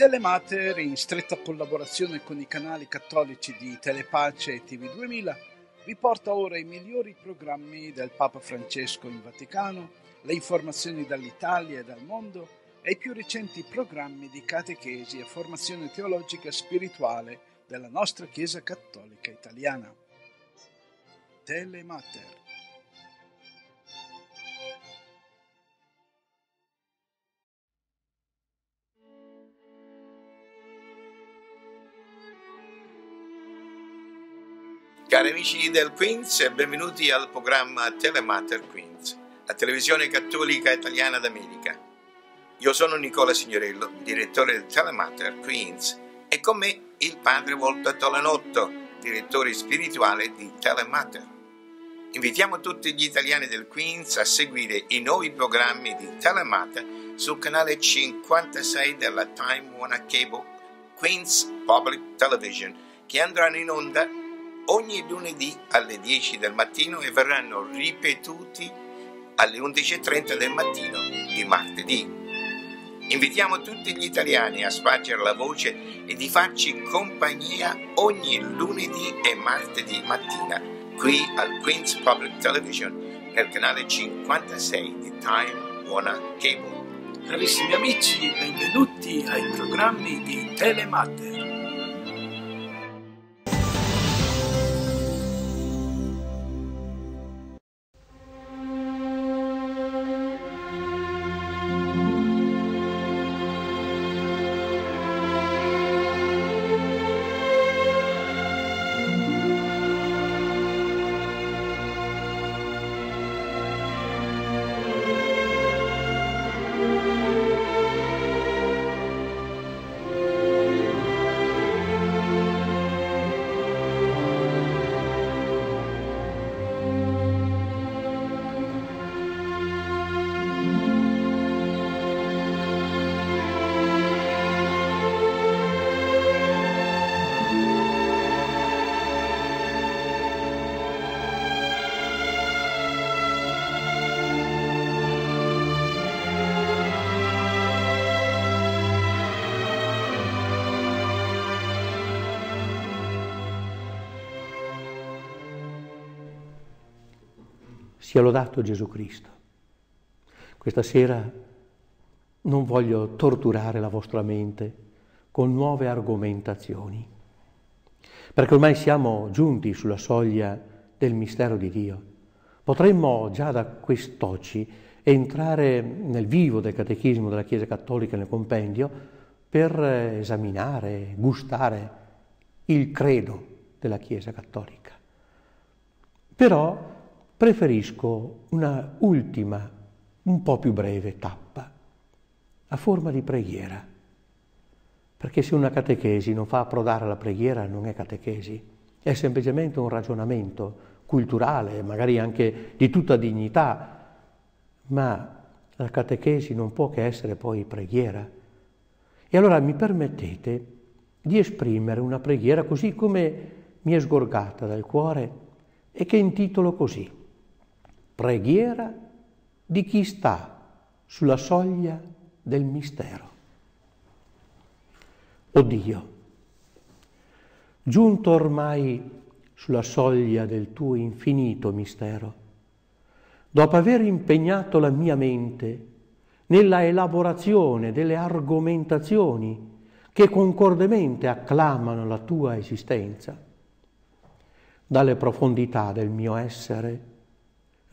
Telemater, in stretta collaborazione con i canali cattolici di Telepace e TV2000, vi porta ora i migliori programmi del Papa Francesco in Vaticano, le informazioni dall'Italia e dal mondo e i più recenti programmi di catechesi e formazione teologica e spirituale della nostra Chiesa Cattolica Italiana. Telemater. Cari amici del Queens, benvenuti al programma Telemater Queens, la televisione cattolica italiana d'America. Io sono Nicola Signorello, direttore del Telemater Queens, e con me il padre Volta Tolanotto, direttore spirituale di Telemater. Invitiamo tutti gli italiani del Queens a seguire i nuovi programmi di Telemater sul canale 56 della Time Warner Cable Queens Public Television, che andranno in onda ogni lunedì alle 10 del mattino e verranno ripetuti alle 11.30 del mattino di martedì. Invitiamo tutti gli italiani a spargere la voce e di farci compagnia ogni lunedì e martedì mattina qui al Queen's Public Television nel canale 56 di Time Warner Cable. Carissimi amici, benvenuti ai programmi di Telemater. Sia lodato Gesù Cristo. Questa sera non voglio torturare la vostra mente con nuove argomentazioni, perché ormai siamo giunti sulla soglia del mistero di Dio. Potremmo già da quest'oggi entrare nel vivo del catechismo della Chiesa Cattolica nel compendio per esaminare, gustare il credo della Chiesa Cattolica. Però preferisco una ultima, un po' più breve tappa, a forma di preghiera. Perché se una catechesi non fa approdare la preghiera non è catechesi, è semplicemente un ragionamento culturale, magari anche di tutta dignità, ma la catechesi non può che essere poi preghiera. E allora mi permettete di esprimere una preghiera così come mi è sgorgata dal cuore e che intitolo così preghiera di chi sta sulla soglia del mistero. O Dio, giunto ormai sulla soglia del tuo infinito mistero, dopo aver impegnato la mia mente nella elaborazione delle argomentazioni che concordemente acclamano la tua esistenza, dalle profondità del mio essere,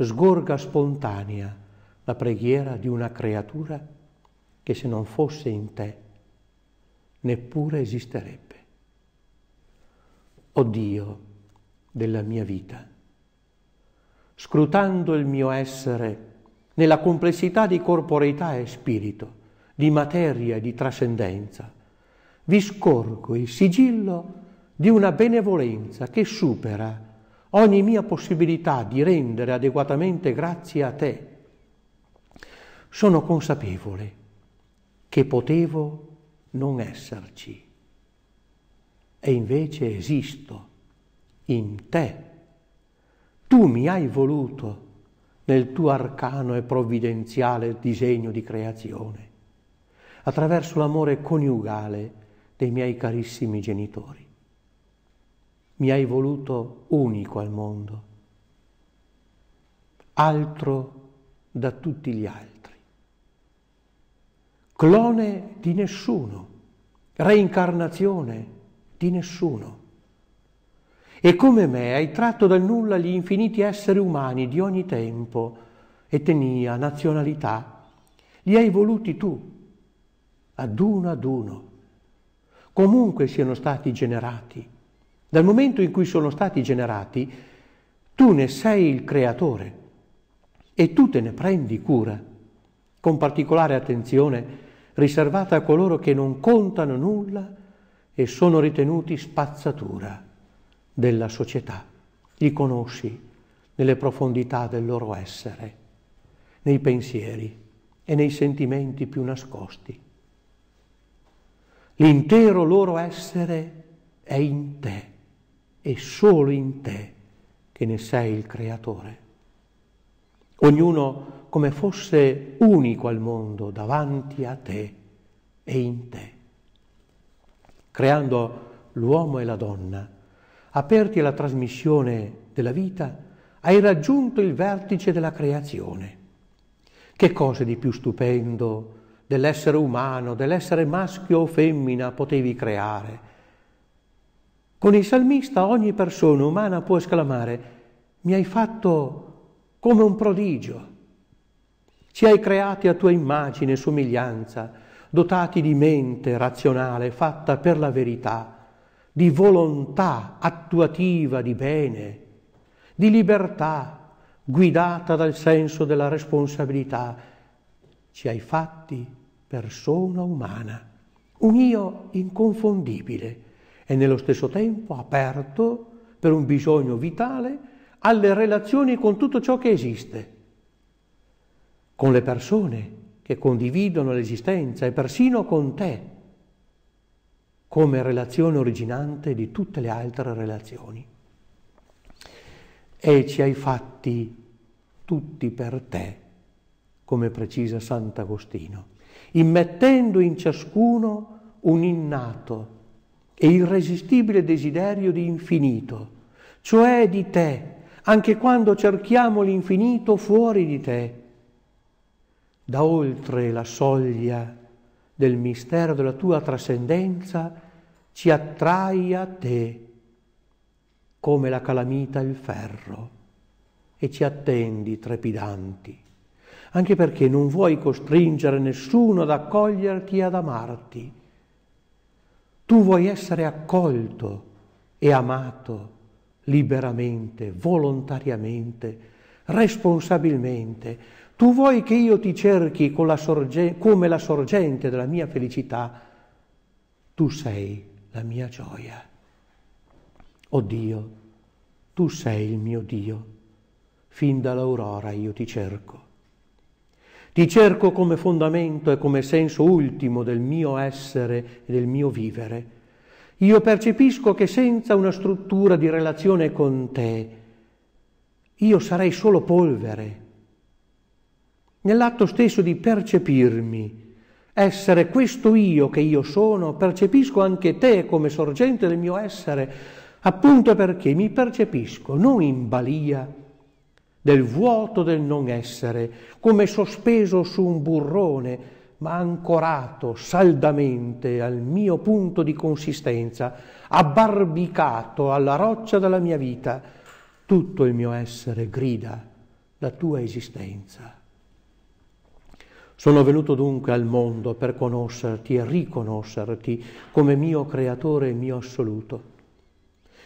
sgorga spontanea la preghiera di una creatura che se non fosse in te neppure esisterebbe. O Dio della mia vita, scrutando il mio essere nella complessità di corporeità e spirito, di materia e di trascendenza, vi scorgo il sigillo di una benevolenza che supera ogni mia possibilità di rendere adeguatamente grazie a te. Sono consapevole che potevo non esserci e invece esisto in te. Tu mi hai voluto nel tuo arcano e provvidenziale disegno di creazione. attraverso l'amore coniugale dei miei carissimi genitori. Mi hai voluto unico al mondo, altro da tutti gli altri, clone di nessuno, reincarnazione di nessuno. E come me hai tratto dal nulla gli infiniti esseri umani di ogni tempo, etnia, nazionalità, li hai voluti tu, ad uno ad uno, comunque siano stati generati. Dal momento in cui sono stati generati, tu ne sei il creatore e tu te ne prendi cura, con particolare attenzione riservata a coloro che non contano nulla e sono ritenuti spazzatura della società. Li conosci nelle profondità del loro essere, nei pensieri e nei sentimenti più nascosti. L'intero loro essere è in te e solo in te che ne sei il creatore. Ognuno come fosse unico al mondo davanti a te e in te. Creando l'uomo e la donna, aperti alla trasmissione della vita, hai raggiunto il vertice della creazione. Che cosa di più stupendo dell'essere umano, dell'essere maschio o femmina potevi creare. Con il salmista ogni persona umana può esclamare, mi hai fatto come un prodigio. Ci hai creati a tua immagine e somiglianza, dotati di mente razionale fatta per la verità, di volontà attuativa di bene, di libertà guidata dal senso della responsabilità. Ci hai fatti persona umana, un io inconfondibile e nello stesso tempo aperto per un bisogno vitale alle relazioni con tutto ciò che esiste, con le persone che condividono l'esistenza e persino con te, come relazione originante di tutte le altre relazioni. E ci hai fatti tutti per te, come precisa Sant'Agostino immettendo in ciascuno un innato e irresistibile desiderio di infinito, cioè di te, anche quando cerchiamo l'infinito fuori di te. Da oltre la soglia del mistero della tua trascendenza ci attrai a te come la calamita il ferro e ci attendi trepidanti anche perché non vuoi costringere nessuno ad accoglierti e ad amarti. Tu vuoi essere accolto e amato liberamente, volontariamente, responsabilmente. Tu vuoi che io ti cerchi la sorge- come la sorgente della mia felicità. Tu sei la mia gioia. O Dio, tu sei il mio Dio. Fin dall'aurora io ti cerco. Ti cerco come fondamento e come senso ultimo del mio essere e del mio vivere. Io percepisco che senza una struttura di relazione con te, io sarei solo polvere. Nell'atto stesso di percepirmi, essere questo io che io sono, percepisco anche te come sorgente del mio essere, appunto perché mi percepisco non in balia, del vuoto del non essere, come sospeso su un burrone, ma ancorato saldamente al mio punto di consistenza, abbarbicato alla roccia della mia vita, tutto il mio essere grida la tua esistenza. Sono venuto dunque al mondo per conoscerti e riconoscerti come mio creatore e mio assoluto,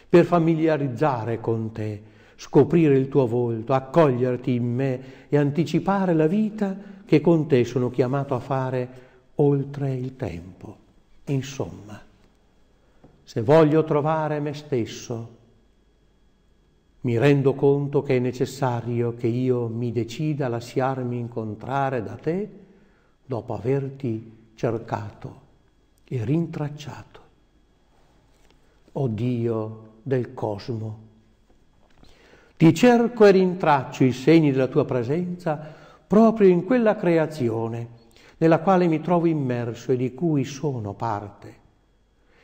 per familiarizzare con te, scoprire il tuo volto, accoglierti in me e anticipare la vita che con te sono chiamato a fare oltre il tempo. Insomma, se voglio trovare me stesso, mi rendo conto che è necessario che io mi decida a lasciarmi incontrare da te dopo averti cercato e rintracciato. O Dio del cosmo, ti cerco e rintraccio i segni della tua presenza proprio in quella creazione, nella quale mi trovo immerso e di cui sono parte,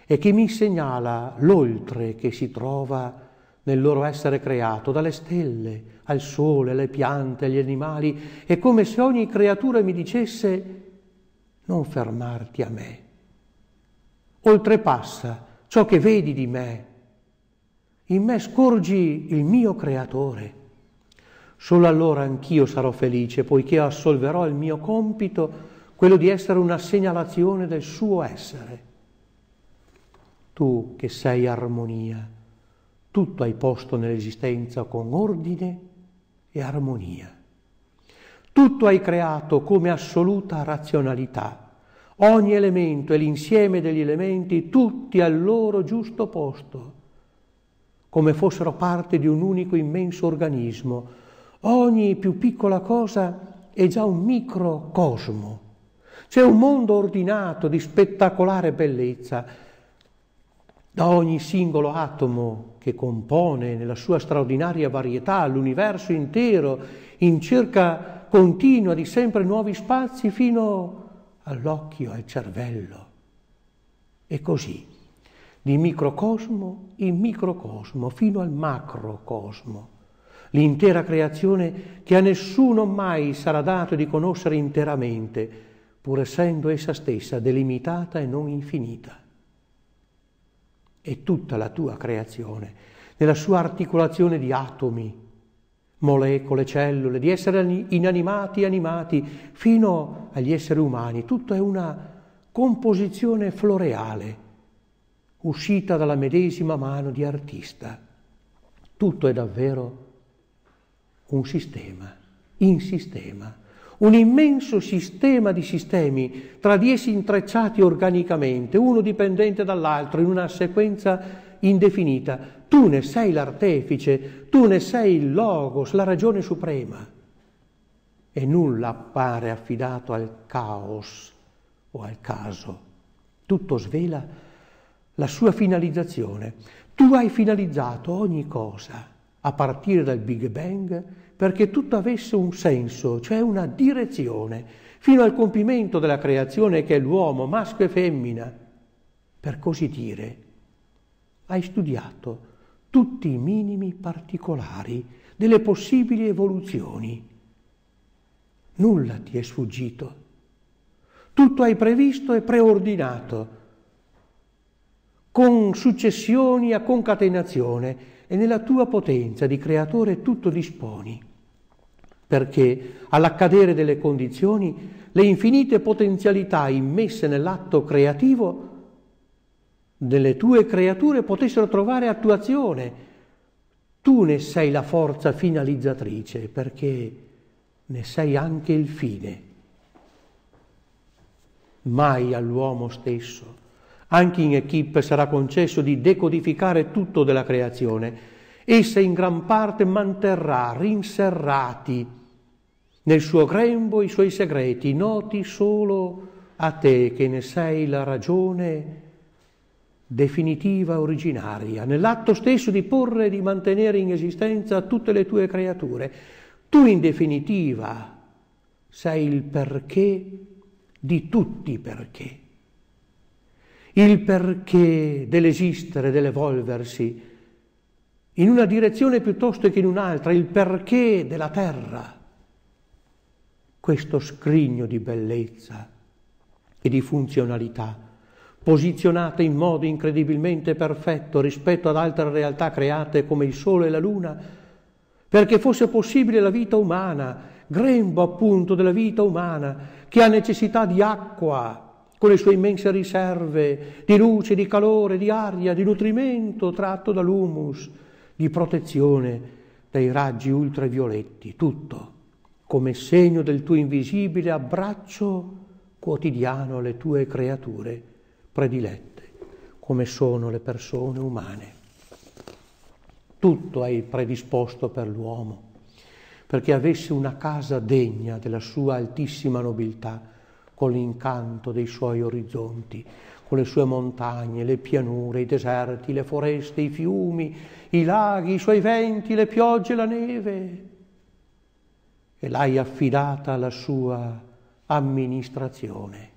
e che mi segnala l'oltre che si trova nel loro essere creato, dalle stelle al sole, alle piante, agli animali, è come se ogni creatura mi dicesse non fermarti a me, oltrepassa ciò che vedi di me, in me scorgi il mio creatore. Solo allora anch'io sarò felice, poiché assolverò il mio compito, quello di essere una segnalazione del suo essere. Tu che sei armonia, tutto hai posto nell'esistenza con ordine e armonia. Tutto hai creato come assoluta razionalità. Ogni elemento e l'insieme degli elementi, tutti al loro giusto posto, come fossero parte di un unico immenso organismo. Ogni più piccola cosa è già un microcosmo. C'è un mondo ordinato di spettacolare bellezza da ogni singolo atomo che compone nella sua straordinaria varietà l'universo intero in cerca continua di sempre nuovi spazi fino all'occhio, al cervello. E così, di microcosmo in microcosmo fino al macrocosmo, l'intera creazione che a nessuno mai sarà dato di conoscere interamente, pur essendo essa stessa delimitata e non infinita. E tutta la tua creazione, nella sua articolazione di atomi, molecole, cellule, di esseri inanimati e animati, fino agli esseri umani. Tutto è una composizione floreale, uscita dalla medesima mano di artista. Tutto è davvero un sistema, in sistema un immenso sistema di sistemi, tra di essi intrecciati organicamente, uno dipendente dall'altro, in una sequenza indefinita. Tu ne sei l'artefice, tu ne sei il logos, la ragione suprema. E nulla appare affidato al caos o al caso. Tutto svela la sua finalizzazione. Tu hai finalizzato ogni cosa, a partire dal Big Bang, perché tutto avesse un senso, cioè una direzione, fino al compimento della creazione che è l'uomo, maschio e femmina. Per così dire, hai studiato tutti i minimi particolari delle possibili evoluzioni. Nulla ti è sfuggito. Tutto hai previsto e preordinato, con successioni a concatenazione e nella tua potenza di creatore tutto disponi perché all'accadere delle condizioni le infinite potenzialità immesse nell'atto creativo delle tue creature potessero trovare attuazione. Tu ne sei la forza finalizzatrice perché ne sei anche il fine. Mai all'uomo stesso, anche in equipe, sarà concesso di decodificare tutto della creazione. Essa in gran parte manterrà rinserrati nel suo grembo i suoi segreti, noti solo a te che ne sei la ragione definitiva originaria, nell'atto stesso di porre e di mantenere in esistenza tutte le tue creature. Tu in definitiva sei il perché di tutti i perché. Il perché dell'esistere, dell'evolversi in una direzione piuttosto che in un'altra, il perché della terra. Questo scrigno di bellezza e di funzionalità, posizionata in modo incredibilmente perfetto rispetto ad altre realtà create come il Sole e la Luna, perché fosse possibile la vita umana, grembo appunto della vita umana, che ha necessità di acqua, con le sue immense riserve di luce, di calore, di aria, di nutrimento tratto dall'humus, di protezione dai raggi ultravioletti, tutto come segno del tuo invisibile abbraccio quotidiano alle tue creature predilette, come sono le persone umane. Tutto hai predisposto per l'uomo, perché avesse una casa degna della sua altissima nobiltà, con l'incanto dei suoi orizzonti, con le sue montagne, le pianure, i deserti, le foreste, i fiumi, i laghi, i suoi venti, le piogge la neve. E l'hai affidata alla sua amministrazione,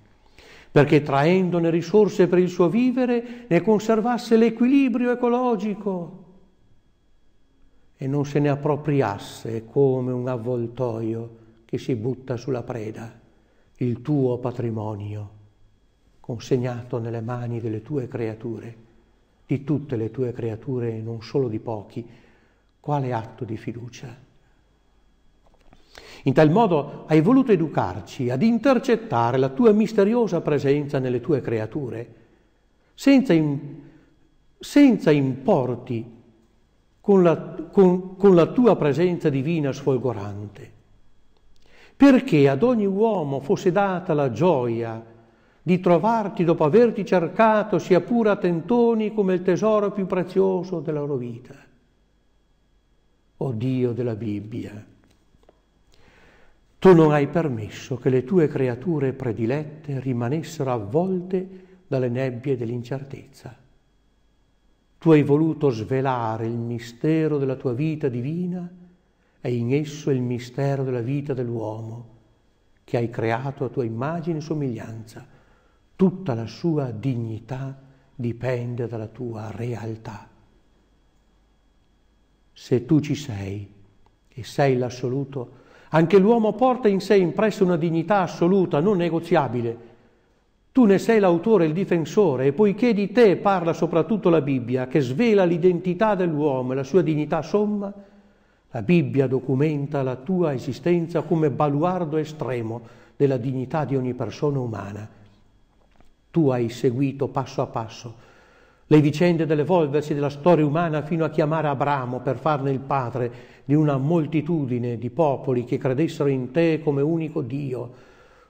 perché traendone risorse per il suo vivere ne conservasse l'equilibrio ecologico e non se ne appropriasse come un avvoltoio che si butta sulla preda, il tuo patrimonio consegnato nelle mani delle tue creature, di tutte le tue creature, non solo di pochi, quale atto di fiducia. In tal modo hai voluto educarci ad intercettare la tua misteriosa presenza nelle tue creature, senza, in, senza importi con la, con, con la tua presenza divina sfolgorante, perché ad ogni uomo fosse data la gioia di trovarti dopo averti cercato, sia pure a tentoni, come il tesoro più prezioso della loro vita. O Dio della Bibbia, tu non hai permesso che le tue creature predilette rimanessero avvolte dalle nebbie dell'incertezza. Tu hai voluto svelare il mistero della tua vita divina e in esso il mistero della vita dell'uomo, che hai creato a tua immagine e somiglianza tutta la sua dignità dipende dalla tua realtà. Se tu ci sei e sei l'assoluto, anche l'uomo porta in sé impressa una dignità assoluta, non negoziabile. Tu ne sei l'autore, il difensore, e poiché di te parla soprattutto la Bibbia, che svela l'identità dell'uomo e la sua dignità somma, la Bibbia documenta la tua esistenza come baluardo estremo della dignità di ogni persona umana tu hai seguito passo a passo le vicende dell'evolversi della storia umana fino a chiamare Abramo per farne il padre di una moltitudine di popoli che credessero in te come unico Dio.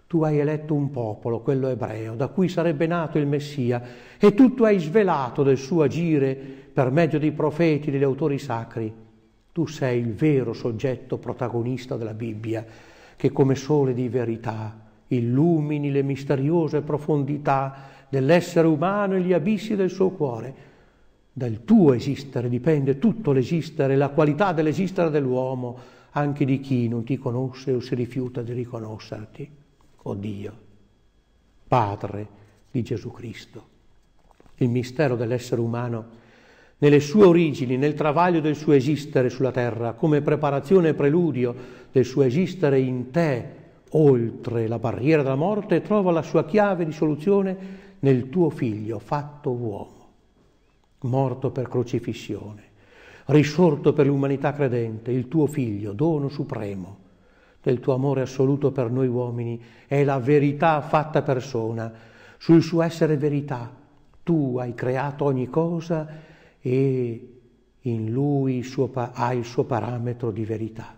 Tu hai eletto un popolo, quello ebreo, da cui sarebbe nato il Messia, e tutto hai svelato del suo agire per mezzo dei profeti degli autori sacri. Tu sei il vero soggetto protagonista della Bibbia, che come sole di verità illumini le misteriose profondità dell'essere umano e gli abissi del suo cuore. Dal tuo esistere dipende tutto l'esistere, la qualità dell'esistere dell'uomo, anche di chi non ti conosce o si rifiuta di riconoscerti. O oh Dio, Padre di Gesù Cristo. Il mistero dell'essere umano nelle sue origini, nel travaglio del suo esistere sulla terra, come preparazione e preludio del suo esistere in te, oltre la barriera della morte trova la sua chiave di soluzione nel tuo figlio fatto uomo, morto per crocifissione, risorto per l'umanità credente, il tuo figlio, dono supremo del tuo amore assoluto per noi uomini, è la verità fatta persona, sul suo essere verità. Tu hai creato ogni cosa e in lui il suo, ha il suo parametro di verità.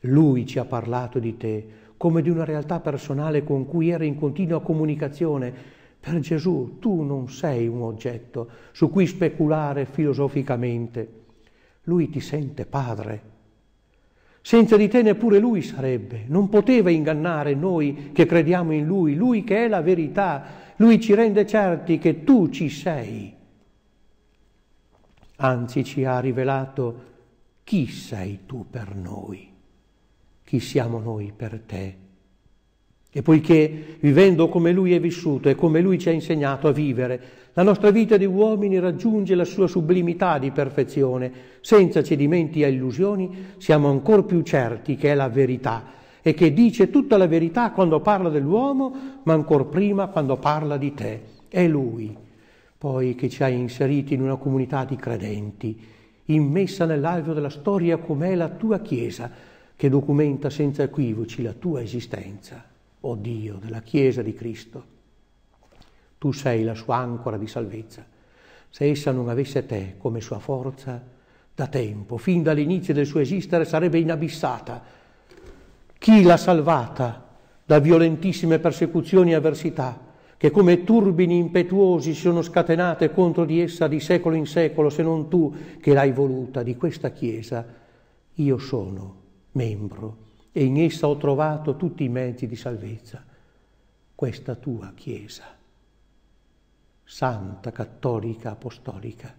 Lui ci ha parlato di te come di una realtà personale con cui era in continua comunicazione. Per Gesù tu non sei un oggetto su cui speculare filosoficamente. Lui ti sente padre. Senza di te neppure lui sarebbe. Non poteva ingannare noi che crediamo in lui, lui che è la verità. Lui ci rende certi che tu ci sei. Anzi ci ha rivelato chi sei tu per noi chi siamo noi per te. E poiché vivendo come Lui è vissuto e come Lui ci ha insegnato a vivere, la nostra vita di uomini raggiunge la sua sublimità di perfezione, senza cedimenti e illusioni, siamo ancora più certi che è la verità e che dice tutta la verità quando parla dell'uomo, ma ancora prima quando parla di te. È Lui, poi che ci ha inseriti in una comunità di credenti, immessa nell'alveo della storia com'è la tua Chiesa, che documenta senza equivoci la tua esistenza, o oh Dio della Chiesa di Cristo. Tu sei la sua ancora di salvezza. Se essa non avesse te come sua forza, da tempo, fin dall'inizio del suo esistere, sarebbe inabissata. Chi l'ha salvata da violentissime persecuzioni e avversità, che come turbini impetuosi si sono scatenate contro di essa di secolo in secolo, se non tu che l'hai voluta, di questa Chiesa, io sono membro e in essa ho trovato tutti i mezzi di salvezza. Questa tua Chiesa, santa, cattolica, apostolica,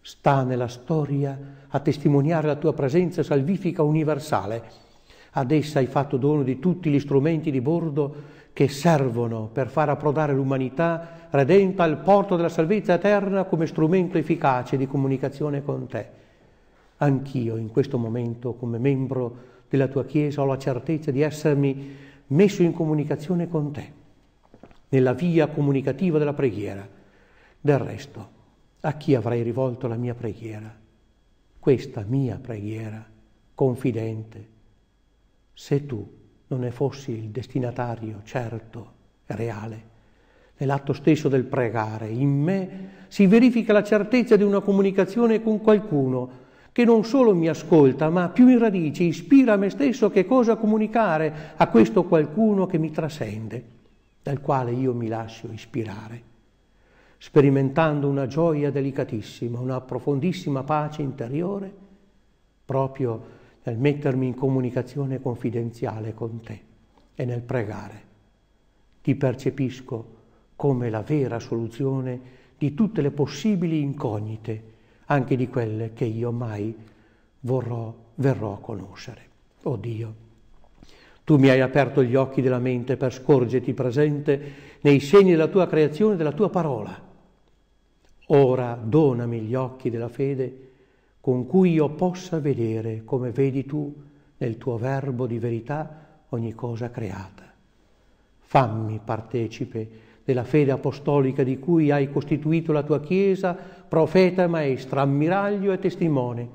sta nella storia a testimoniare la tua presenza salvifica universale, Ad essa hai fatto dono di tutti gli strumenti di bordo che servono per far approdare l'umanità redenta al porto della salvezza eterna come strumento efficace di comunicazione con te. Anch'io in questo momento, come membro della tua Chiesa, ho la certezza di essermi messo in comunicazione con te, nella via comunicativa della preghiera. Del resto, a chi avrei rivolto la mia preghiera? Questa mia preghiera, confidente, se tu non ne fossi il destinatario certo e reale. Nell'atto stesso del pregare, in me si verifica la certezza di una comunicazione con qualcuno che non solo mi ascolta, ma più in radice ispira a me stesso che cosa comunicare a questo qualcuno che mi trascende, dal quale io mi lascio ispirare, sperimentando una gioia delicatissima, una profondissima pace interiore, proprio nel mettermi in comunicazione confidenziale con te e nel pregare. Ti percepisco come la vera soluzione di tutte le possibili incognite, anche di quelle che io mai vorrò, verrò a conoscere. Oh Dio, tu mi hai aperto gli occhi della mente per scorgerti presente nei segni della tua creazione e della tua parola. Ora donami gli occhi della fede con cui io possa vedere, come vedi tu, nel tuo verbo di verità, ogni cosa creata. Fammi partecipe della fede apostolica di cui hai costituito la tua Chiesa, profeta maestra, ammiraglio e testimone,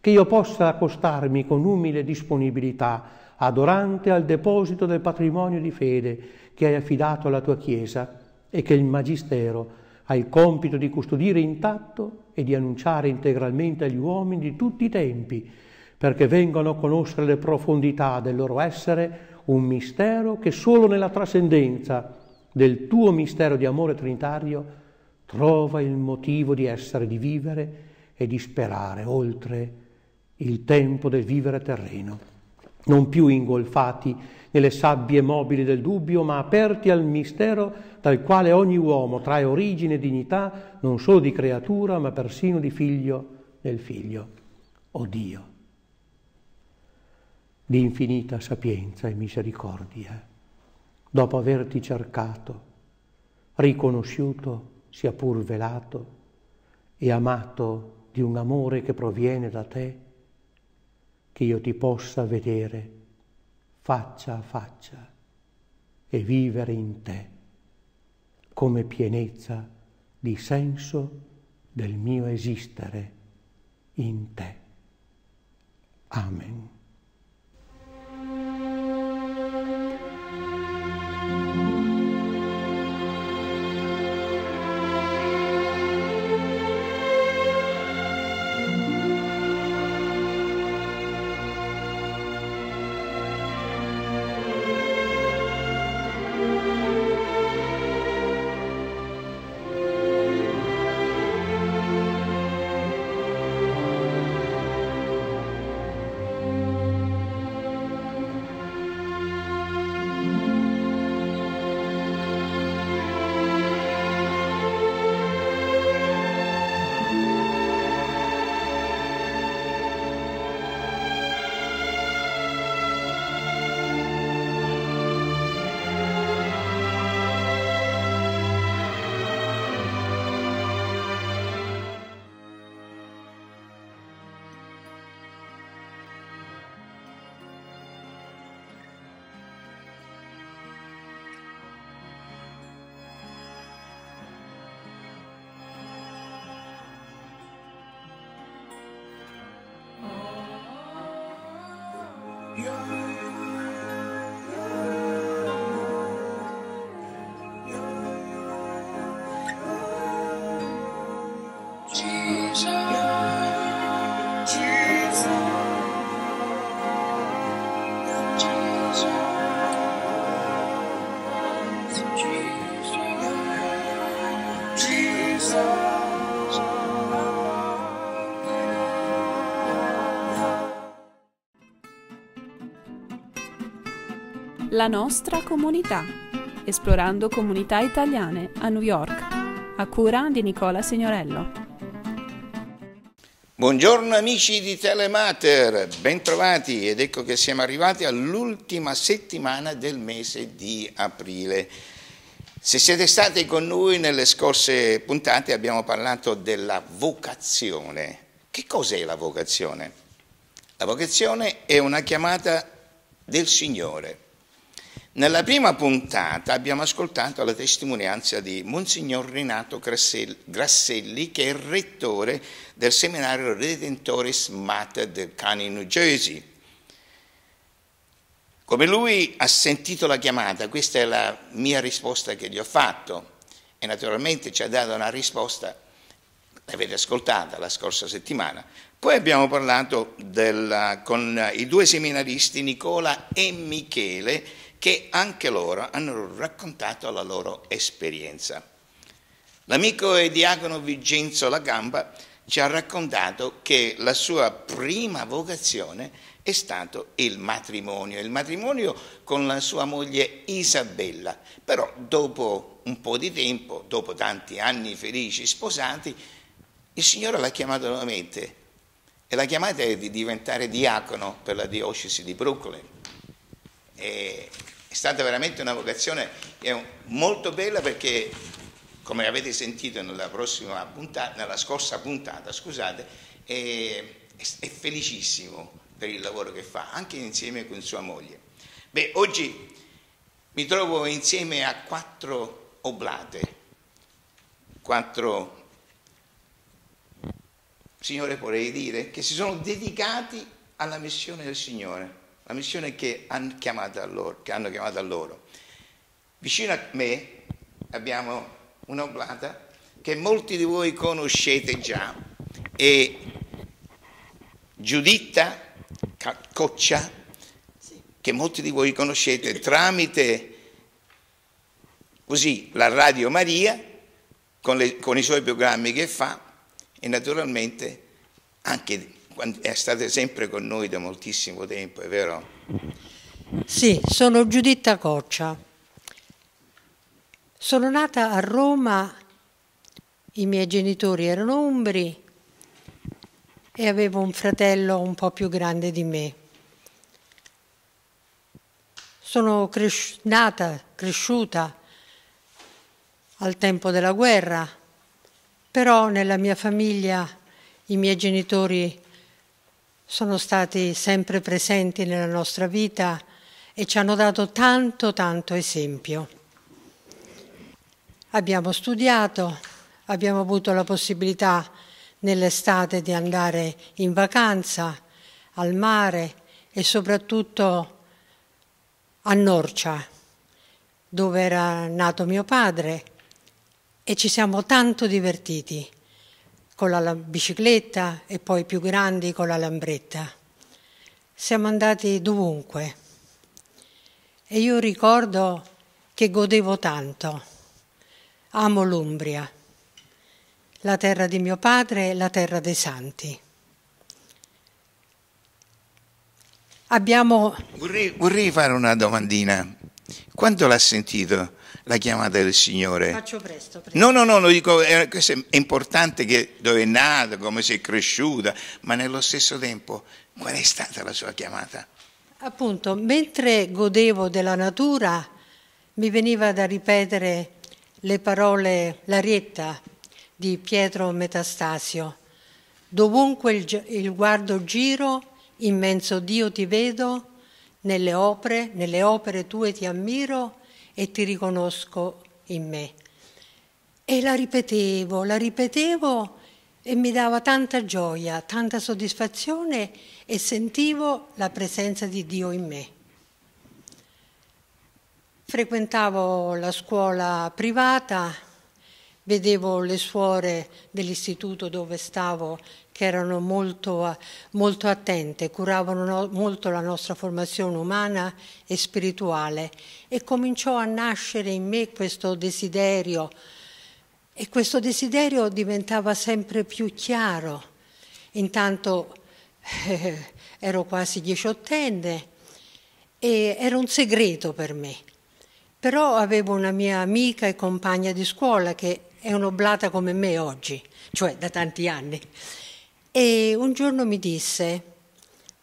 che io possa accostarmi con umile disponibilità, adorante al deposito del patrimonio di fede che hai affidato alla tua Chiesa e che il Magistero ha il compito di custodire intatto e di annunciare integralmente agli uomini di tutti i tempi, perché vengano a conoscere le profondità del loro essere, un mistero che solo nella trascendenza del tuo mistero di amore trinitario trova il motivo di essere, di vivere e di sperare oltre il tempo del vivere terreno, non più ingolfati nelle sabbie mobili del dubbio, ma aperti al mistero dal quale ogni uomo trae origine e dignità non solo di creatura, ma persino di figlio nel figlio, o Dio, di infinita sapienza e misericordia, dopo averti cercato, riconosciuto, sia pur velato, e amato di un amore che proviene da te, che io ti possa vedere faccia a faccia e vivere in te come pienezza di senso del mio esistere in te. Amen. La nostra comunità, esplorando comunità italiane a New York, a cura di Nicola Signorello. Buongiorno amici di Telemater, bentrovati ed ecco che siamo arrivati all'ultima settimana del mese di aprile. Se siete stati con noi nelle scorse puntate abbiamo parlato della vocazione. Che cos'è la vocazione? La vocazione è una chiamata del Signore. Nella prima puntata abbiamo ascoltato la testimonianza di Monsignor Renato Grasselli, che è il rettore del seminario Redentoris Mater del Cani, New Jersey. Come lui ha sentito la chiamata, questa è la mia risposta che gli ho fatto e naturalmente ci ha dato una risposta, l'avete ascoltata la scorsa settimana. Poi abbiamo parlato della, con i due seminaristi Nicola e Michele che anche loro hanno raccontato la loro esperienza. L'amico e diacono Vincenzo Lagamba ci ha raccontato che la sua prima vocazione è stato il matrimonio, il matrimonio con la sua moglie Isabella, però dopo un po' di tempo, dopo tanti anni felici sposati, il Signore l'ha chiamato nuovamente e la chiamata è di diventare diacono per la diocesi di Brooklyn. È stata veramente una vocazione molto bella perché, come avete sentito nella, puntata, nella scorsa puntata, scusate, è, è felicissimo per il lavoro che fa, anche insieme con sua moglie. Beh, oggi mi trovo insieme a quattro oblate, quattro, Signore vorrei dire, che si sono dedicati alla missione del Signore la missione che hanno chiamato a loro. Hanno chiamato a loro. Vicino a me abbiamo un'oblata che molti di voi conoscete già, è Giuditta Coccia, che molti di voi conoscete tramite così la Radio Maria, con, le, con i suoi programmi che fa e naturalmente anche è stata sempre con noi da moltissimo tempo, è vero? Sì, sono Giuditta Coccia. Sono nata a Roma, i miei genitori erano umbri e avevo un fratello un po' più grande di me. Sono cres- nata, cresciuta al tempo della guerra, però nella mia famiglia i miei genitori sono stati sempre presenti nella nostra vita e ci hanno dato tanto, tanto esempio. Abbiamo studiato, abbiamo avuto la possibilità nell'estate di andare in vacanza al mare e soprattutto a Norcia, dove era nato mio padre, e ci siamo tanto divertiti con la bicicletta e poi più grandi con la lambretta. Siamo andati dovunque e io ricordo che godevo tanto. Amo l'Umbria, la terra di mio padre, la terra dei santi. Abbiamo... Vorrei, vorrei fare una domandina. Quando l'ha sentito la chiamata del Signore. Faccio presto. presto. No, no, no, lo dico, è, è importante che dove è nata, come si è cresciuta, ma nello stesso tempo qual è stata la sua chiamata? Appunto, mentre godevo della natura, mi veniva da ripetere le parole Larietta di Pietro Metastasio. Dovunque il, il guardo giro, immenso Dio ti vedo, nelle opere, nelle opere tue ti ammiro e ti riconosco in me. E la ripetevo, la ripetevo e mi dava tanta gioia, tanta soddisfazione e sentivo la presenza di Dio in me. Frequentavo la scuola privata, vedevo le suore dell'istituto dove stavo che erano molto, molto attente, curavano molto la nostra formazione umana e spirituale e cominciò a nascere in me questo desiderio e questo desiderio diventava sempre più chiaro. Intanto eh, ero quasi diciottenne e era un segreto per me. Però avevo una mia amica e compagna di scuola che è un'oblata come me oggi, cioè da tanti anni, E un giorno mi disse,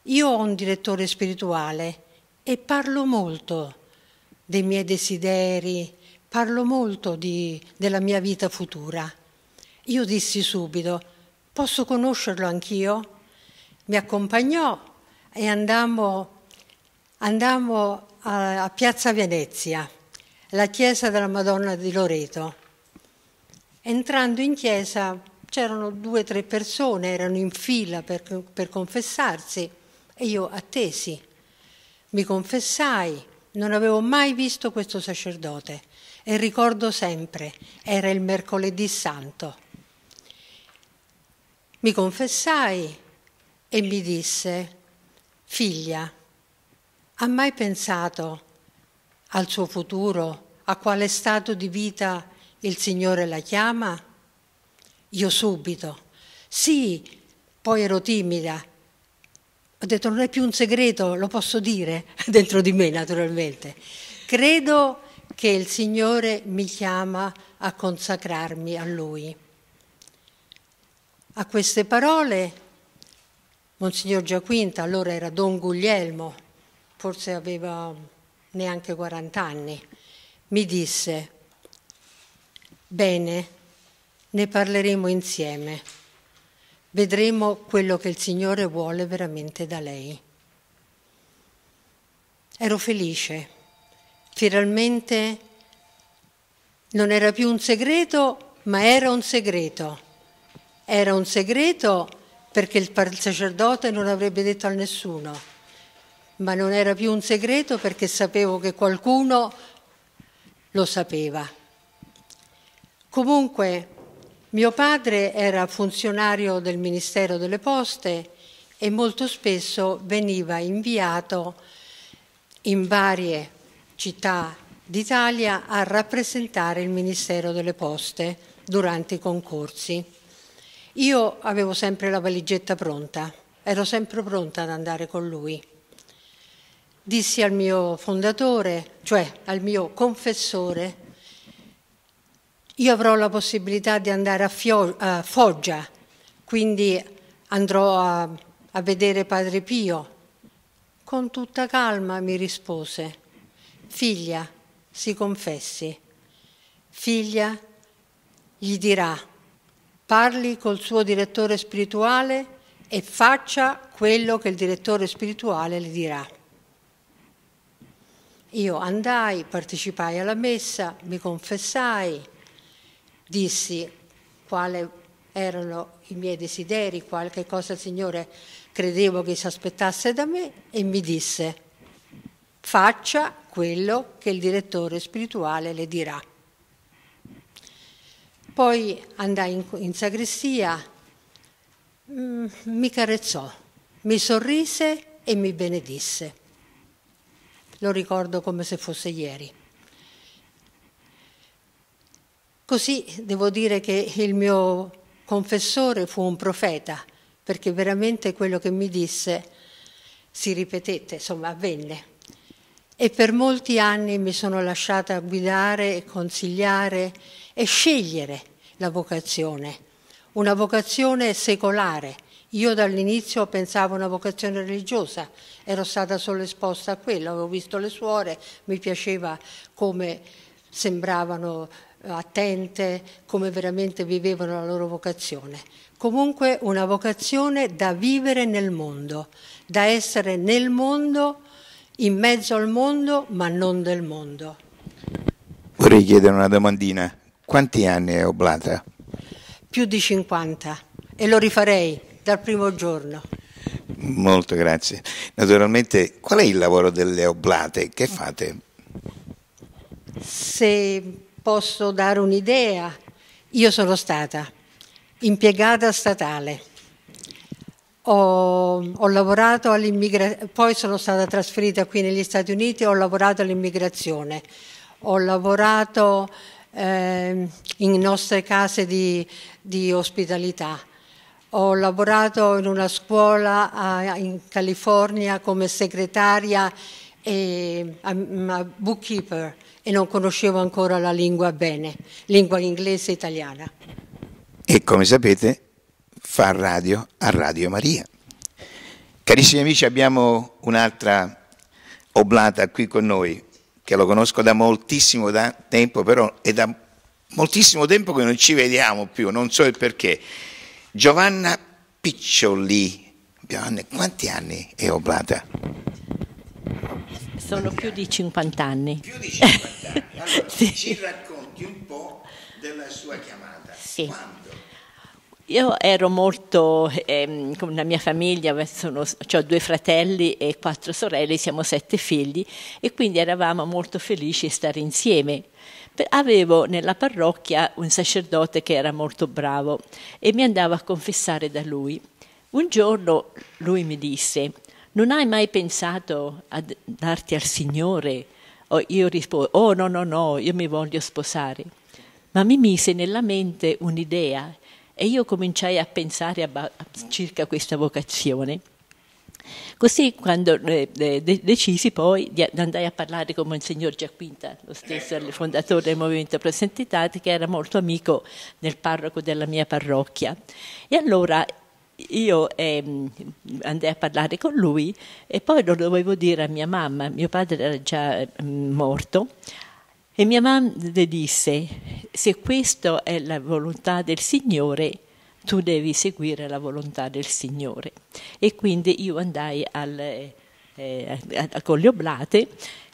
io ho un direttore spirituale e parlo molto dei miei desideri, parlo molto di, della mia vita futura. Io dissi subito, posso conoscerlo anch'io? Mi accompagnò e andammo, andammo a, a Piazza Venezia, la chiesa della Madonna di Loreto. Entrando in chiesa c'erano due o tre persone, erano in fila per, per confessarsi e io attesi. Mi confessai, non avevo mai visto questo sacerdote e ricordo sempre, era il mercoledì santo. Mi confessai e mi disse, figlia, ha mai pensato al suo futuro, a quale stato di vita il Signore la chiama? Io subito, sì, poi ero timida. Ho detto non è più un segreto, lo posso dire dentro di me naturalmente. Credo che il Signore mi chiama a consacrarmi a Lui. A queste parole Monsignor Giaquinta, allora era Don Guglielmo, forse aveva neanche 40 anni, mi disse, bene, ne parleremo insieme, vedremo quello che il Signore vuole veramente da lei. Ero felice, finalmente non era più un segreto, ma era un segreto. Era un segreto perché il sacerdote non avrebbe detto a nessuno, ma non era più un segreto perché sapevo che qualcuno lo sapeva. Comunque mio padre era funzionario del Ministero delle Poste e molto spesso veniva inviato in varie città d'Italia a rappresentare il Ministero delle Poste durante i concorsi. Io avevo sempre la valigetta pronta, ero sempre pronta ad andare con lui. Dissi al mio fondatore, cioè al mio confessore, io avrò la possibilità di andare a, Fio- a Foggia, quindi andrò a, a vedere Padre Pio. Con tutta calma mi rispose, figlia, si confessi. Figlia gli dirà, parli col suo direttore spirituale e faccia quello che il direttore spirituale le dirà. Io andai, partecipai alla messa, mi confessai, dissi quali erano i miei desideri, qualche cosa il Signore credevo che si aspettasse da me e mi disse faccia quello che il direttore spirituale le dirà. Poi andai in, in sacrestia, mm, mi carezzò, mi sorrise e mi benedisse. Lo ricordo come se fosse ieri. Così devo dire che il mio confessore fu un profeta, perché veramente quello che mi disse si ripetette, insomma avvenne. E per molti anni mi sono lasciata guidare, consigliare e scegliere la vocazione, una vocazione secolare. Io dall'inizio pensavo una vocazione religiosa, ero stata solo esposta a quello, avevo visto le suore, mi piaceva come sembravano attente, come veramente vivevano la loro vocazione. Comunque una vocazione da vivere nel mondo, da essere nel mondo, in mezzo al mondo, ma non del mondo. Vorrei chiedere una domandina. Quanti anni è oblata? Più di 50 e lo rifarei dal primo giorno. Molto grazie. Naturalmente, qual è il lavoro delle oblate? Che fate? Se posso dare un'idea, io sono stata impiegata statale, ho, ho lavorato all'immigrazione, poi sono stata trasferita qui negli Stati Uniti ho lavorato all'immigrazione, ho lavorato eh, in nostre case di, di, ospitalità, ho lavorato in una scuola in California come segretaria e a, a bookkeeper e non conoscevo ancora la lingua bene, lingua inglese e italiana. E come sapete fa radio a Radio Maria. Carissimi amici, abbiamo un'altra oblata qui con noi, che lo conosco da moltissimo da tempo, però è da moltissimo tempo che non ci vediamo più, non so il perché. Giovanna Piccioli, Giovanna, quanti anni è oblata? Sono più di 50 anni. Più di 50 anni. Allora, sì. ci racconti un po' della sua chiamata. Sì. Quando? Io ero molto, ehm, con la mia famiglia, ho due fratelli e quattro sorelle, siamo sette figli e quindi eravamo molto felici di stare insieme. Avevo nella parrocchia un sacerdote che era molto bravo e mi andavo a confessare da lui. Un giorno lui mi disse, non hai mai pensato a darti al Signore? Oh, io risposi, oh no, no, no, io mi voglio sposare. Ma mi mise nella mente un'idea e io cominciai a pensare a, a, circa questa vocazione. Così quando eh, de, decisi poi di, andare a parlare con Monsignor Giacquinta, lo stesso il fondatore del Movimento Presentitati, che era molto amico del parroco della mia parrocchia. E allora io eh, andai a parlare con lui e poi lo dovevo dire a mia mamma, mio padre era già eh, morto, e mia mamma le disse, se questa è la volontà del Signore, tu devi seguire la volontà del Signore. E quindi io andai al, eh, con le oblate,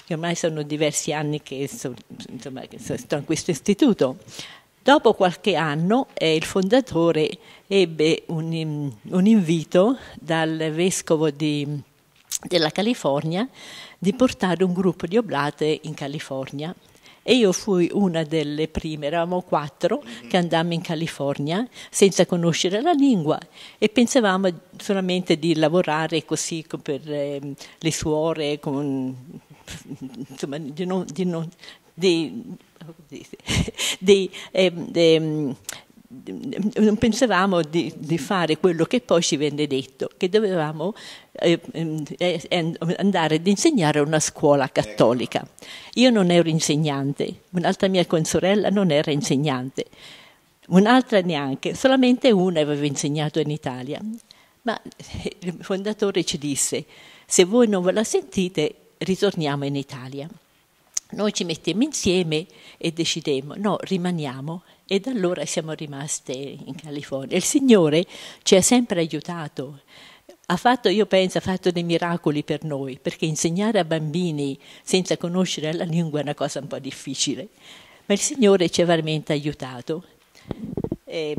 che ormai sono diversi anni che, so, insomma, che in questo istituto. Dopo qualche anno eh, il fondatore ebbe un, un invito dal vescovo di, della California di portare un gruppo di oblate in California. E io fui una delle prime, eravamo quattro che andammo in California senza conoscere la lingua e pensavamo solamente di lavorare così per eh, le suore, con, insomma, di non, di non di, di, eh, non pensavamo di, di, fare quello che poi ci venne detto, che dovevamo eh, eh, andare ad insegnare a una scuola cattolica. Io non ero insegnante, un'altra mia consorella non era insegnante, un'altra neanche, solamente una aveva insegnato in Italia. Ma il fondatore ci disse, se voi non ve la sentite, ritorniamo in Italia. Noi ci mettiamo insieme e decidemmo, no, rimaniamo e da allora siamo rimaste in California. Il Signore ci ha sempre aiutato. Ha fatto, io penso, ha fatto dei miracoli per noi, perché insegnare a bambini senza conoscere la lingua è una cosa un po' difficile. Ma il Signore ci ha veramente aiutato. E,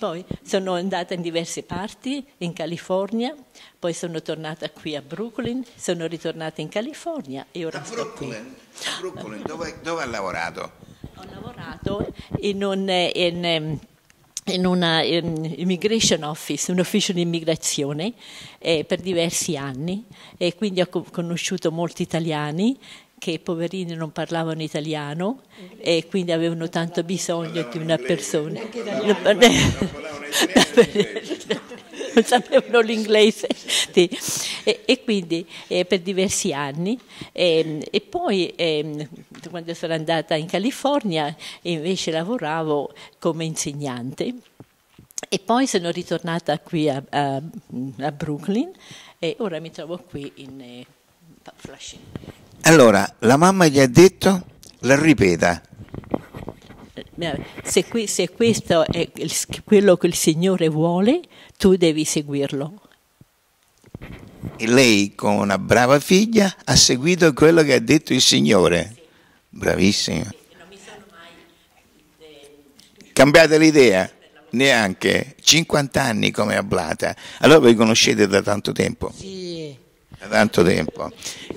poi sono andata in diverse parti, in California, poi sono tornata qui a Brooklyn, sono ritornata in California e ora a Brooklyn. A Brooklyn, dove, dove ha lavorato? Ho lavorato in un in, ehm, in una in immigration office, un ufficio di immigrazione eh, per diversi anni. E quindi ho conosciuto molti italiani che poverini non parlavano italiano e quindi avevano tanto bisogno di una persona. non sapevano l'inglese e, e, quindi eh, per diversi anni eh, e poi eh, quando sono andata in California invece lavoravo come insegnante e poi sono ritornata qui a, a, a Brooklyn e ora mi trovo qui in eh, Flushing. Allora, la mamma gli ha detto, la ripeta. Eh, se, qui, se questo è il, quello che il Signore vuole, tu devi seguirlo. E lei, con una brava figlia, ha seguito quello che ha detto il Signore. Bravissima. Cambiate l'idea? Neanche. 50 anni come ablata. Allora vi conoscete da tanto tempo? Sì. Da tanto tempo.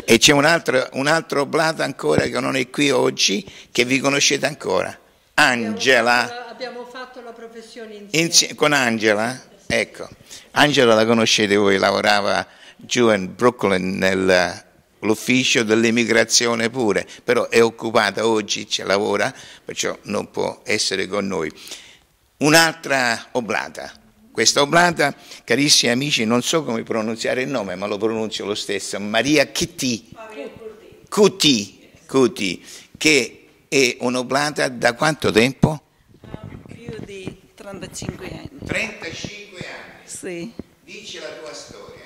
E c'è un altro, un altro oblata ancora che non è qui oggi, che vi conoscete ancora. Angela. Abbiamo fatto la professione insieme. Insie- con Angela? Ecco. Angela la conoscete voi, lavorava giù in Brooklyn nell'ufficio dell'immigrazione pure, però è occupata oggi, ci lavora, perciò non può essere con noi. Un'altra oblata. Questa oblata, carissimi amici, non so come pronunciare il nome, ma lo pronuncio lo stesso, Maria Chitti. Cuti, Cuti, che è un'oblata da quanto tempo? Più di 35 anni. 35 anni. Sì. Dici la tua storia.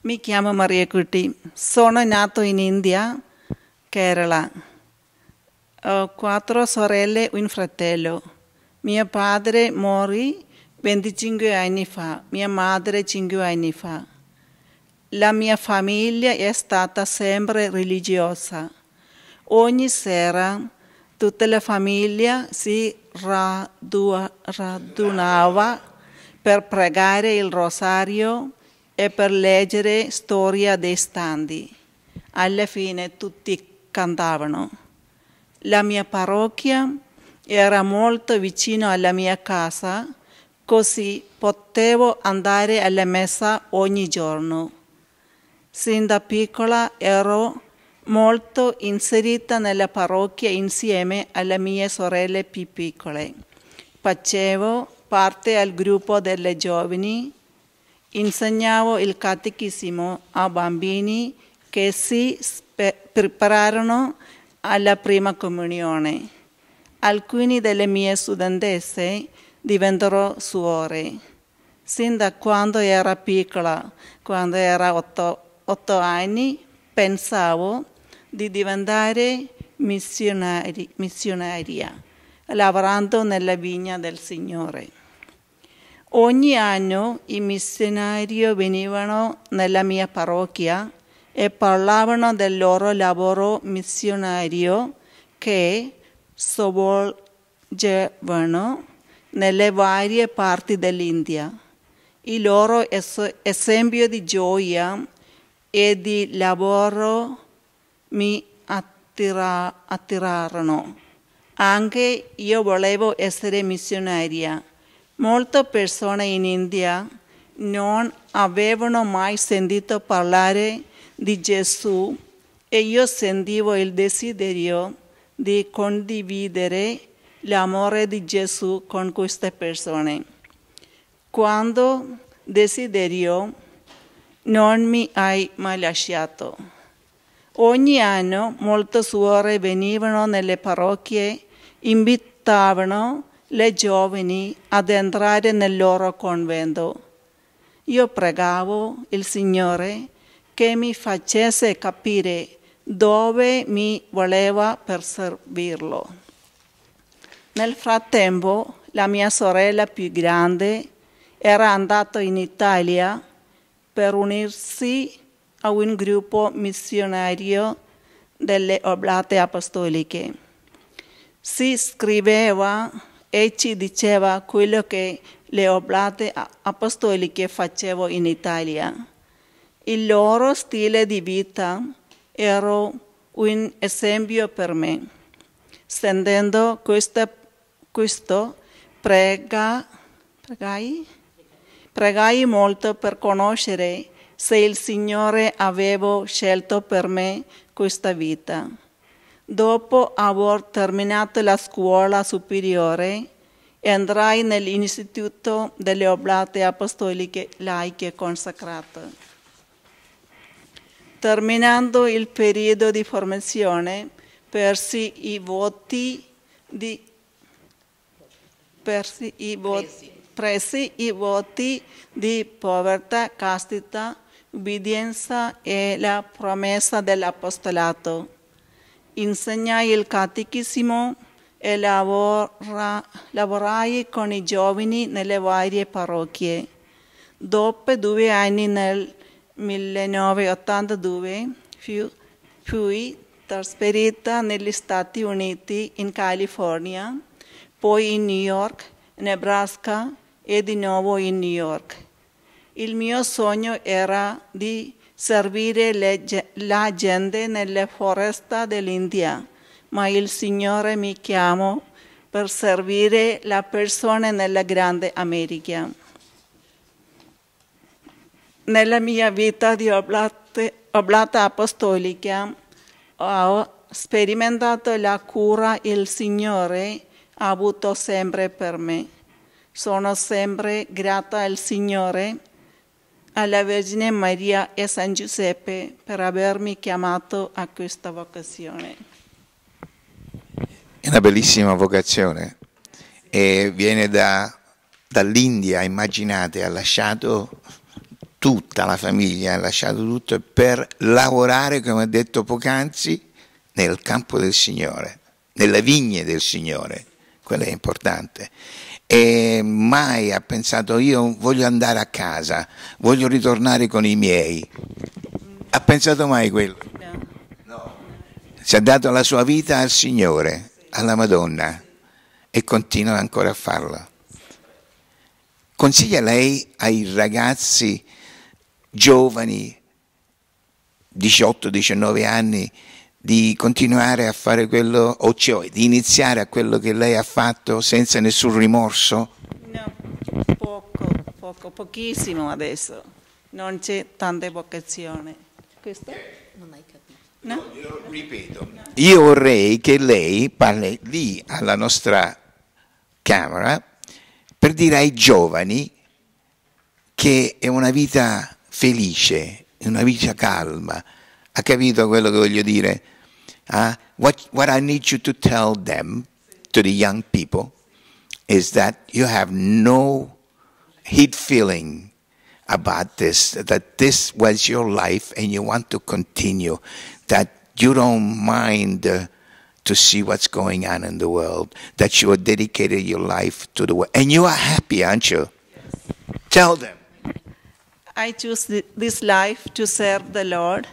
Mi chiamo Maria Cuti, sono nato in India, Kerala. Ho quattro sorelle e un fratello. Mio padre morì 25 anni fa, mia madre 5 anni fa. La mia famiglia è stata sempre religiosa. Ogni sera tutta la famiglia si radu- radunava per pregare il rosario e per leggere storia dei standi. Alla fine tutti cantavano. La mia parrocchia era molto vicino alla mia casa, così potevo andare alla messa ogni giorno. Sin da piccola ero molto inserita nella parrocchia insieme alle mie sorelle più piccole. Facevo parte al gruppo delle giovani, insegnavo il catechismo a bambini che si prepararono alla prima comunione. Alcune delle mie studentesse divennero suore. Sin da quando era piccola, quando era otto, otto anni, pensavo di diventare missionari, missionaria, lavorando nella vigna del Signore. Ogni anno i missionari venivano nella mia parrocchia e parlavano del loro lavoro missionario che svolgevano nelle varie parti dell'India. Il loro es- esempio di gioia e di lavoro mi attira- attirarono. Anche io volevo essere missionaria. Molte persone in India non avevano mai sentito parlare di Gesù e io sentivo il desiderio di condividere l'amore di Gesù con queste persone. Quando desiderio non mi hai mai lasciato. Ogni anno molte suore venivano nelle parrocchie, invitavano le giovani ad entrare nel loro convento. Io pregavo il Signore che mi facesse capire dove mi voleva per servirlo. Nel frattempo la mia sorella più grande era andata in Italia per unirsi a un gruppo missionario delle oblate apostoliche. Si scriveva e ci diceva quello che le oblate apostoliche facevano in Italia. Il loro stile di vita era un esempio per me. Sentendo questo, questo prega, pregai, pregai molto per conoscere se il Signore aveva scelto per me questa vita. Dopo aver terminato la scuola superiore, andrai nell'Istituto delle Oblate Apostoliche Laiche Consacrate. Terminando il periodo di formazione, persi i voti di persi i voti, presi i voti di povertà, castità, ubbidienza e la promessa dell'apostolato. Insegnai il catechismo e lavora, lavorai con i giovani nelle varie parrocchie. Dopo due anni nel 1982 fui trasferita negli Stati Uniti, in California, poi in New York, Nebraska e di nuovo in New York. Il mio sogno era di servire le, la gente nelle foreste dell'India, ma il Signore mi chiamò per servire le persone nella grande America. Nella mia vita di oblate, oblata apostolica ho sperimentato la cura il Signore ha avuto sempre per me. Sono sempre grata al Signore, alla Vergine Maria e San Giuseppe per avermi chiamato a questa vocazione. È una bellissima vocazione e viene da dall'India, immaginate, ha lasciato tutta la famiglia, ha lasciato tutto per lavorare, come ha detto poc'anzi, nel campo del Signore, nelle vigne del Signore, quello è importante. E mai ha pensato io voglio andare a casa, voglio ritornare con i miei. Ha pensato mai quello? No. Si è dato la sua vita al Signore, alla Madonna e continua ancora a farlo. Consiglia lei ai ragazzi giovani, 18-19 anni, di continuare a fare quello, o cioè di iniziare a quello che lei ha fatto senza nessun rimorso? No, poco, poco, pochissimo adesso. Non c'è tanta vocazione. Questo? Non hai capito. No? Io ripeto, io vorrei che lei parli lì alla nostra Camera per dire ai giovani che è una vita felice, è una vita calma. Ha capito quello che voglio dire? Uh, what, what I need you to tell them, to the young people, is that you have no heat feeling about this, that this was your life and you want to continue, that you don't mind uh, to see what's going on in the world, that you have dedicated your life to the world. And you are happy, aren't you? Yes. Tell them. I choose this life to serve the Lord.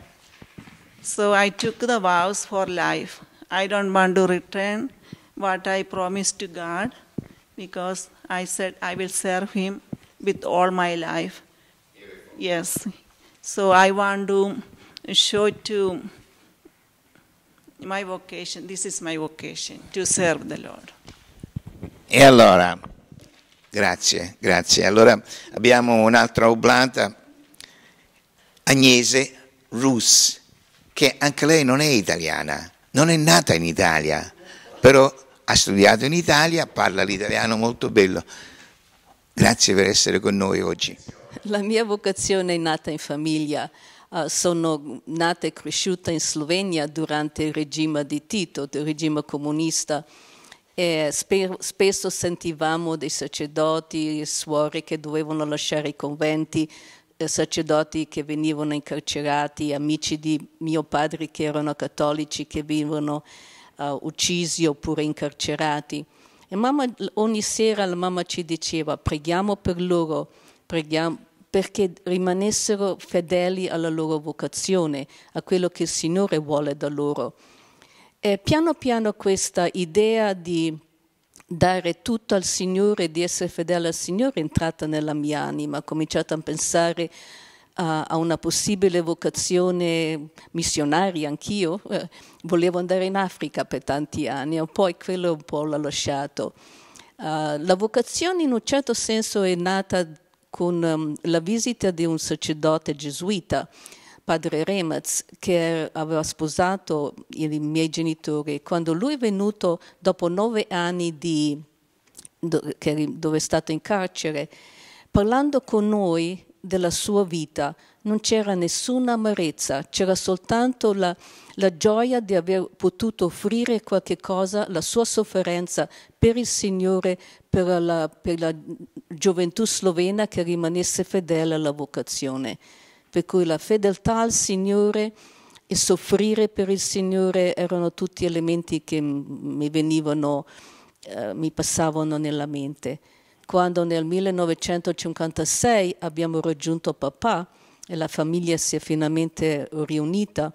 So I took the vows for life. I don't want to return what I promised to God because I said I will serve Him with all my life. Yes. So I want to show to my vocation, this is my vocation, to serve the Lord. E allora, grazie, grazie. Allora abbiamo un'altra oblata, Agnese Rus, che anche lei non è italiana, non è nata in Italia, però ha studiato in Italia, parla l'italiano molto bello. Grazie per essere con noi oggi. La mia vocazione è nata in famiglia. Uh, sono nata e cresciuta in Slovenia durante il regime di Tito, il regime comunista. E spe- spesso sentivamo dei sacerdoti, suore che dovevano lasciare i conventi, sacerdoti che venivano incarcerati, amici di mio padre che erano cattolici che venivano uh, uccisi oppure incarcerati. E mamma, ogni sera la mamma ci diceva preghiamo per loro, preghiamo, perché rimanessero fedeli alla loro vocazione, a quello che il Signore vuole da loro. E piano piano questa idea di dare tutto al Signore, di essere fedele al Signore è entrata nella mia anima, ho cominciato a pensare a, una possibile vocazione missionaria anch'io, eh, volevo andare in Africa per tanti anni, poi quello un po' l'ho lasciato. Uh, la vocazione in un certo senso è nata con um, la visita di un sacerdote gesuita, padre Remaz, che aveva sposato i miei genitori. Quando lui è venuto dopo nove anni di, dove è stato in carcere, parlando con noi della sua vita, non c'era nessuna amarezza, c'era soltanto la, la, gioia di aver potuto offrire qualche cosa, la sua sofferenza per il Signore, per la, per la gioventù slovena che rimanesse fedele alla vocazione. Per cui la fedeltà al Signore e soffrire per il Signore erano tutti elementi che mi venivano, eh, mi passavano nella mente. Quando nel 1956 abbiamo raggiunto papà e la famiglia si è finalmente riunita,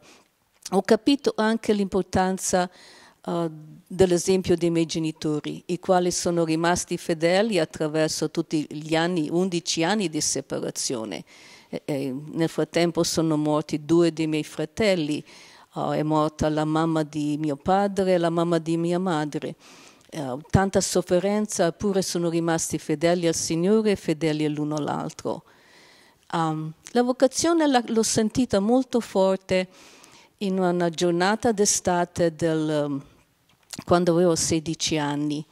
ho capito anche l'importanza uh, dell'esempio dei miei genitori, i quali sono rimasti fedeli attraverso tutti gli anni, 11 anni di separazione. E, e nel frattempo sono morti due dei miei fratelli, uh, è morta la mamma di mio padre e la mamma di mia madre. Uh, tanta sofferenza, eppure sono rimasti fedeli al Signore e fedeli l'uno all'altro. Um, la vocazione la, l'ho sentita molto forte in una giornata d'estate del, um, quando avevo 16 anni.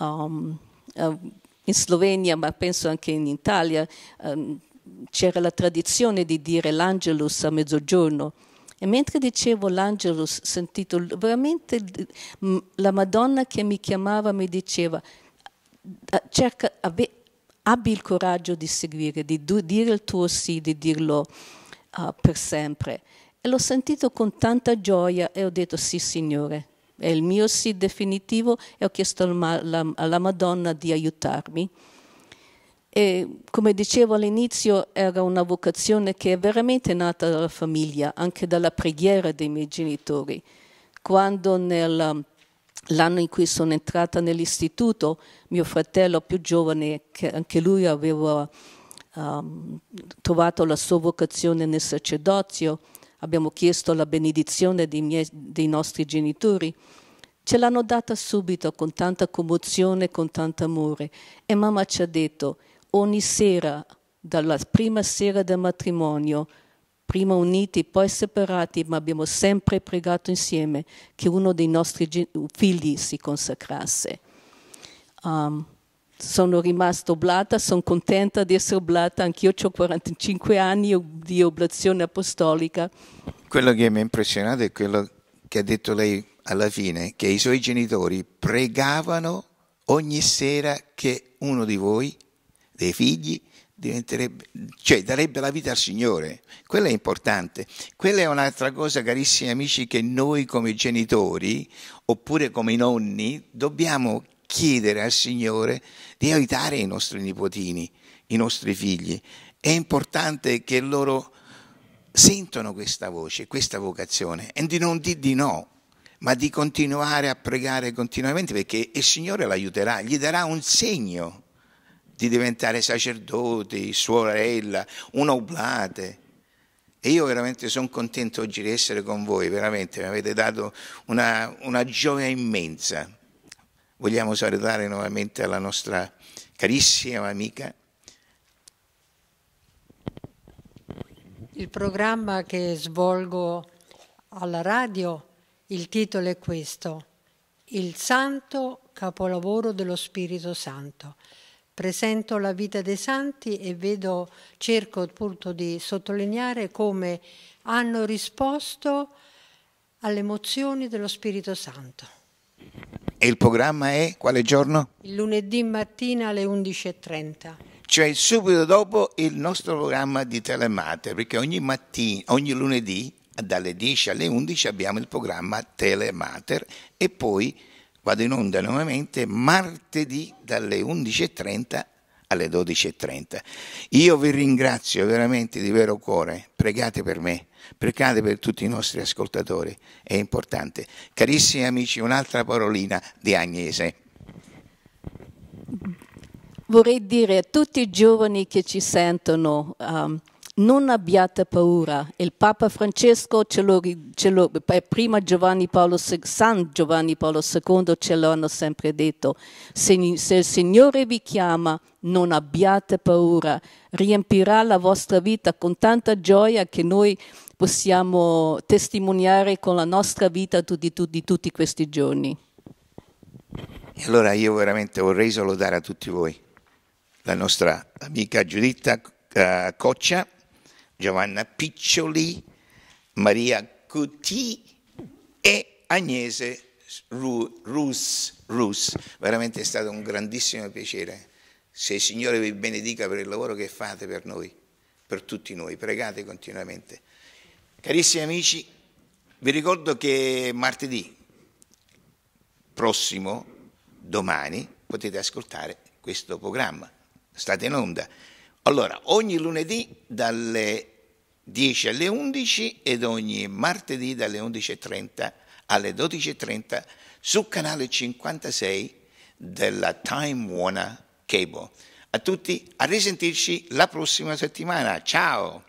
Um, uh, in Slovenia, ma penso anche in Italia, um, c'era la tradizione di dire l'Angelus a mezzogiorno. E mentre dicevo l'Angelus, ho sentito veramente la Madonna che mi chiamava mi diceva, cerca, abbi il coraggio di seguire, di dire il tuo sì, di dirlo uh, per sempre. E l'ho sentito con tanta gioia e ho detto sì Signore, è il mio sì definitivo e ho chiesto alla Madonna di aiutarmi. E come dicevo all'inizio, era una vocazione che è veramente nata dalla famiglia, anche dalla preghiera dei miei genitori. Quando nel L'anno in cui sono entrata nell'istituto, mio fratello più giovane, che anche lui aveva um, trovato la sua vocazione nel sacerdozio, abbiamo chiesto la benedizione dei, miei, dei nostri genitori, ce l'hanno data subito con tanta commozione, con tanto amore. E mamma ci ha detto, ogni sera, dalla prima sera del matrimonio, prima uniti, poi separati, ma abbiamo sempre pregato insieme che uno dei nostri figli si consacrasse. Um, sono rimasta oblata, sono contenta di essere oblata, anch'io ho 45 anni di oblazione apostolica. Quello che mi ha impressionato è quello che ha detto lei alla fine, che i suoi genitori pregavano ogni sera che uno di voi, dei figli, cioè darebbe la vita al Signore. Quello è importante. Quella è un'altra cosa, carissimi amici, che noi come genitori, oppure come nonni, dobbiamo chiedere al Signore di aiutare i nostri nipotini, i nostri figli. È importante che loro sentano questa voce, questa vocazione e di non dire di no, ma di continuare a pregare continuamente perché il Signore l'aiuterà, gli darà un segno di diventare sacerdoti, sorella, un oblate. E io veramente sono contento oggi di essere con voi, veramente mi avete dato una, una gioia immensa. Vogliamo salutare nuovamente la nostra carissima amica. Il programma che svolgo alla radio, il titolo è questo, Il Santo Capolavoro dello Spirito Santo presento la vita dei santi e vedo, cerco appunto di sottolineare come hanno risposto alle emozioni dello Spirito Santo. E il programma è quale giorno? Il lunedì mattina alle 11.30. Cioè subito dopo il nostro programma di Telemater, perché ogni mattina, ogni lunedì dalle 10 alle 11 abbiamo il programma Telemater e poi vado in onda nuovamente martedì dalle 11.30 alle 12.30. Io vi ringrazio veramente di vero cuore, pregate per me, pregate per tutti i nostri ascoltatori, è importante. Carissimi amici, un'altra parolina di Agnese. Vorrei dire a tutti i giovani che ci sentono, um, non abbiate paura. Il Papa Francesco ce lo, ce lo, prima Giovanni Paolo, San Giovanni Paolo II ce l'hanno sempre detto. Se, se il Signore vi chiama, non abbiate paura. Riempirà la vostra vita con tanta gioia che noi possiamo testimoniare con la nostra vita di, di, di tutti questi giorni. E allora io veramente vorrei salutare a tutti voi, la nostra amica Giuditta uh, Coccia, Giovanna Piccioli, Maria Cuti e Agnese Rus, Rus. Veramente è stato un grandissimo piacere. Se il Signore vi benedica per il lavoro che fate per noi, per tutti noi, pregate continuamente. Carissimi amici, vi ricordo che martedì prossimo, domani, potete ascoltare questo programma. State in onda. Allora, ogni lunedì dalle 10 alle 11 ed ogni martedì dalle 11.30 alle 12.30 sul canale 56 della Time Warner Cable. A tutti, a risentirci la prossima settimana. Ciao!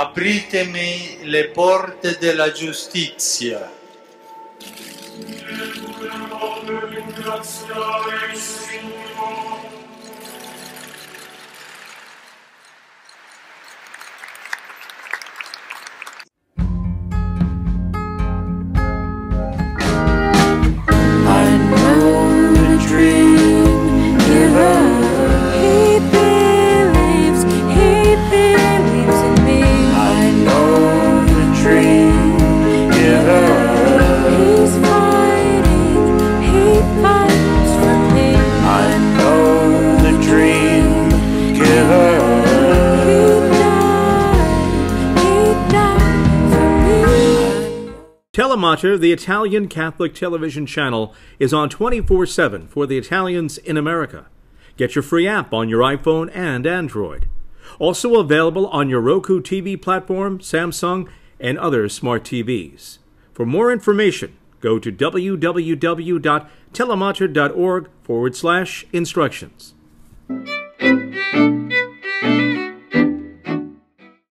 Apritemi le porte della giustizia. The Italian Catholic television channel, is on 24 7 for the Italians in America. Get your free app on your iPhone and Android. Also available on your Roku TV platform, Samsung, and other smart TVs. For more information, go to www.telemater.org forward slash instructions.